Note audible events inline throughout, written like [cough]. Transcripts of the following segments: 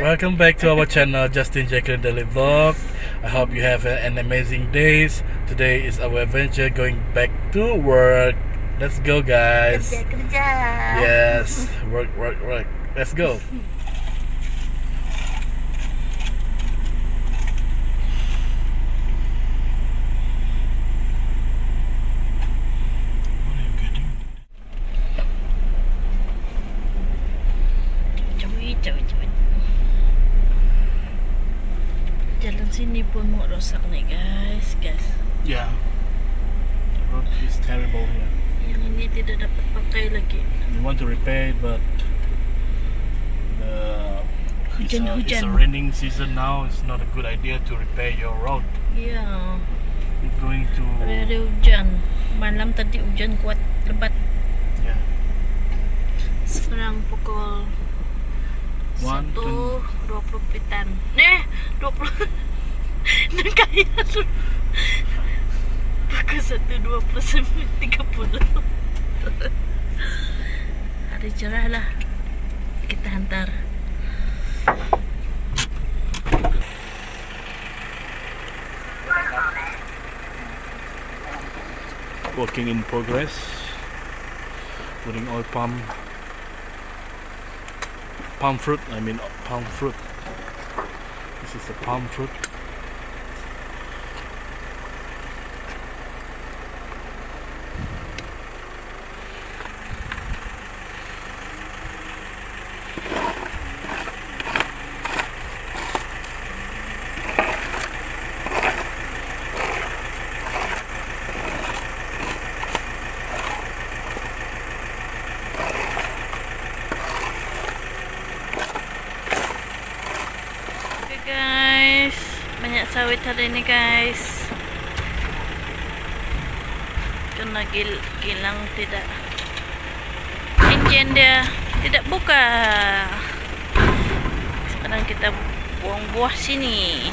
Welcome back to our channel, Justine Jacklin Daily Vlog. I hope you have an amazing days. Today is our adventure going back to work. Let's go, guys. Yes, work, work, work. Let's go. [laughs] sini pun mau rosak nih guys, guys. Yeah, the road is terrible here. Yang ini tidak dapat pakai lagi. We want to repair, it, but the it's a, it's a raining season now. It's not a good idea to repair your road. Iya, We're going to hari hujan. Malam tadi hujan kuat lebat. yeah. Sekarang pukul One, satu dua puluh pitan. Eh, dua puluh. Dan kaya tu. Pukul satu dua puluh sembilan tiga puluh. Hari cerah lah. Kita hantar. working in progress putting oil palm palm fruit I mean palm fruit this is the palm fruit Oke guys, banyak sawit hari ini guys. Karena gil gilang tidak engine dia tidak buka. Sekarang kita buang buah sini.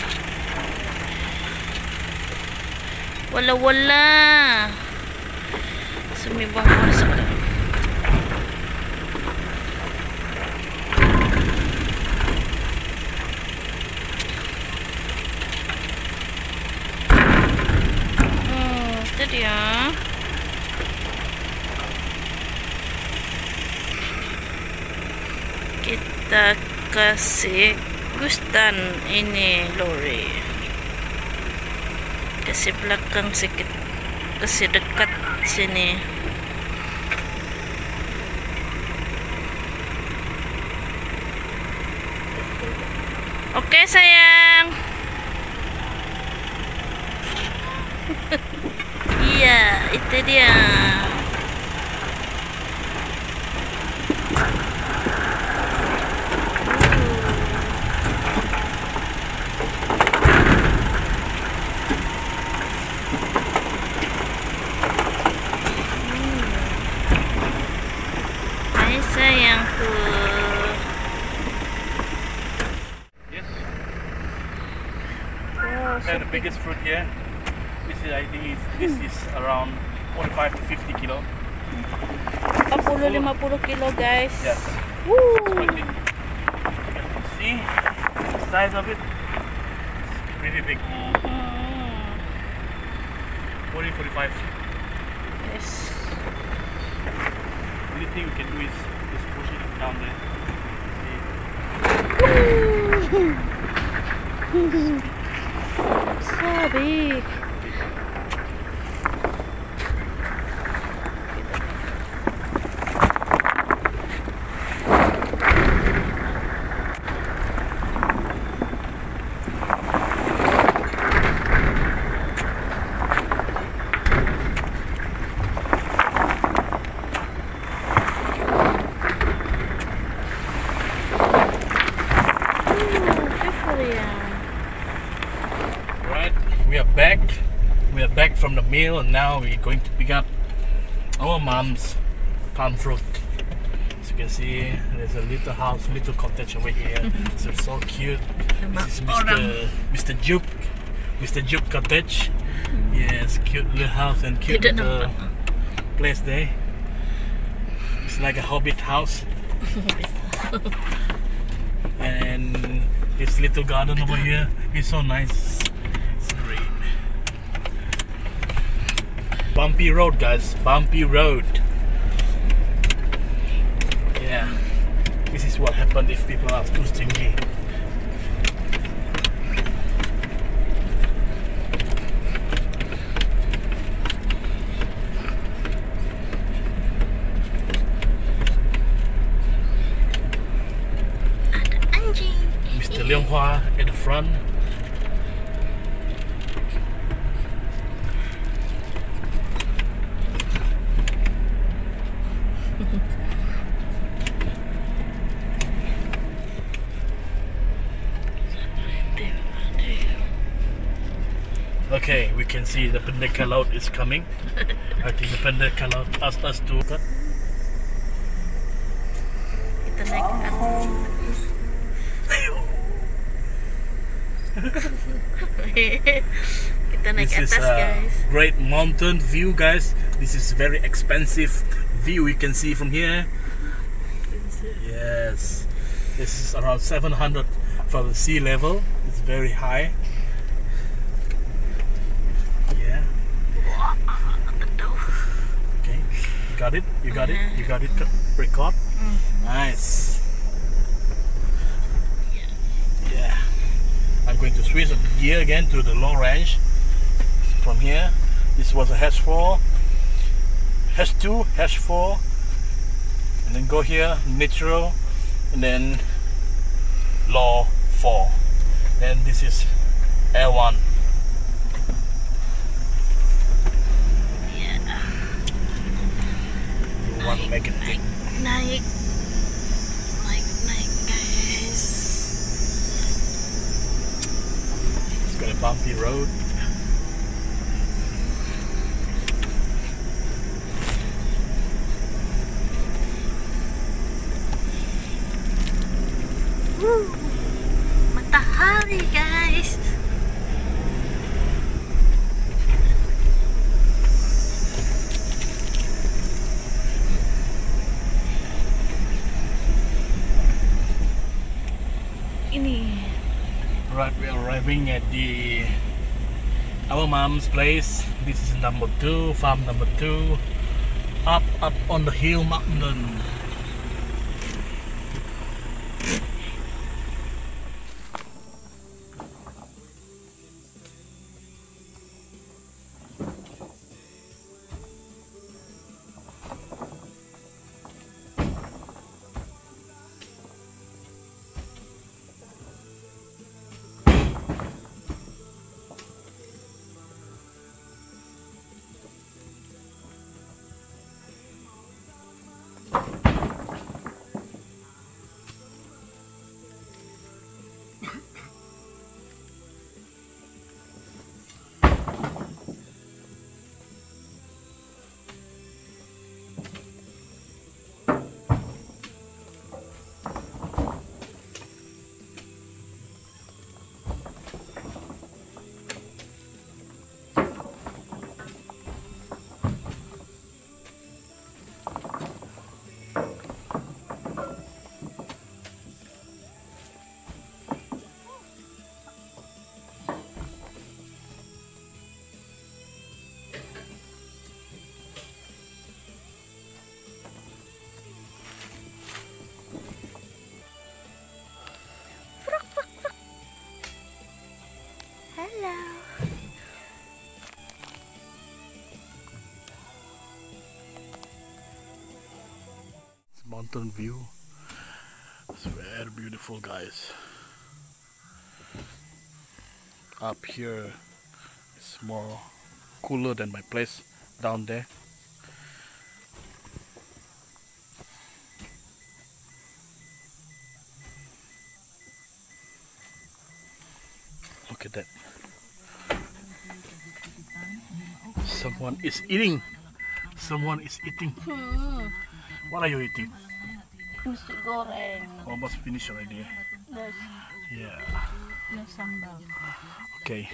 Wala wala. Sumi buang buah sekarang. Dia. Kita kasih gustan ini lori. Kasih belakang sedikit. Kasih dekat sini. Oke sayang. Itu dia. Hai sayangku. the biggest fruit here this is I think is this is around 45 to 50 kilo. 40-50 kilo guys. yes. Woo. see? The size of it? It's pretty big. Hmm. 40 45 Yes. only thing we can do is just push it down there. See [laughs] So big. Beautiful yan. Right, we are back. We are back from the meal, and now we're going to pick up our mom's palm fruit. As you can see, there's a little house, little cottage over here. [laughs] so it's so cute. This is Mr. Mr. Juke, Mr. Juke cottage. Yes, cute little house and cute little place there. It's like a hobbit house. and [laughs] And this little garden over here is so nice. It's great. Bumpy road, guys. Bumpy road. Yeah. This is what happens if people are too stingy. Ada anjing. Mr. Leong Hua at the front. Okay, we can see Pendeka is coming. I think the Pendeka Laut asked us to cut. Kita naik ke. Kita naik This is a guys. great mountain view, guys. This is very expensive view you can see from here. Yes, this is around 700 from the sea level. It's very high. You got it? You got mm -hmm. it? You got it? Record? Mm. Nice. Yeah. I'm going to switch the gear again to the long range from here. This was a hash 4, hash 2, hash 4, and then go here, nitro, and then low 4. Then this is L1. Make it night, night, night, night, guys. It's gonna bumpy road. Arriving at the our mom's place. This is number two, farm number two, up up on the hill mountain. Mountain view. It's very beautiful, guys. Up here, it's more cooler than my place down there. Look at that. Someone is eating. Someone is eating. [laughs] What are you eating? Nasi goreng. Almost finished already. eh? Yes, Yeah. yes sambal. Okay.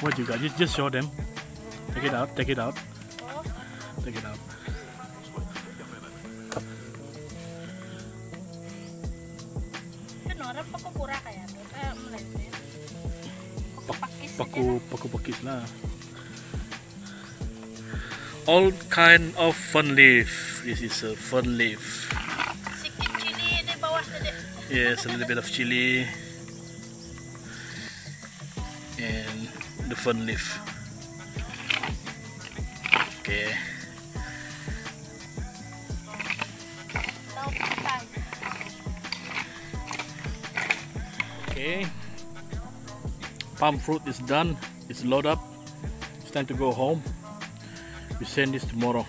What you got? Just, just show them. Take it out. Take it out. Take it out. kenapa kok kurang kayak tuh? Meleset. Pakis Paku paku pakis lah. All kind of fern leaf. This is a fern leaf. Sikit chili di bawah tadi. Yes, a little bit of chili the fern leaf. Okay. Okay. Palm fruit is done. It's loaded up. It's time to go home. We send this tomorrow.